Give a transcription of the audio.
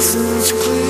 message clear.